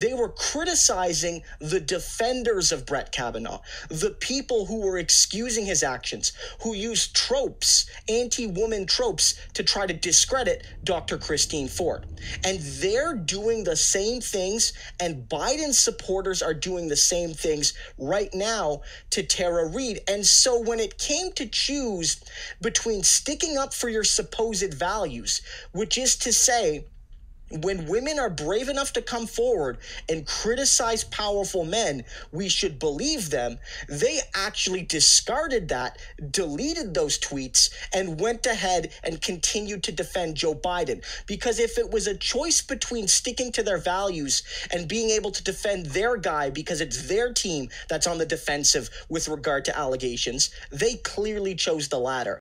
They were criticizing the defenders of Brett Kavanaugh, the people who were excusing his actions, who used tropes, anti woman tropes, to try to discredit Dr. Christine Ford. And they're doing the same things, and Biden supporters are doing the same things right now to Tara Reade. And so when it came to choose between sticking up for your supposed values, which is to say, when women are brave enough to come forward and criticize powerful men, we should believe them. They actually discarded that, deleted those tweets, and went ahead and continued to defend Joe Biden. Because if it was a choice between sticking to their values and being able to defend their guy because it's their team that's on the defensive with regard to allegations, they clearly chose the latter.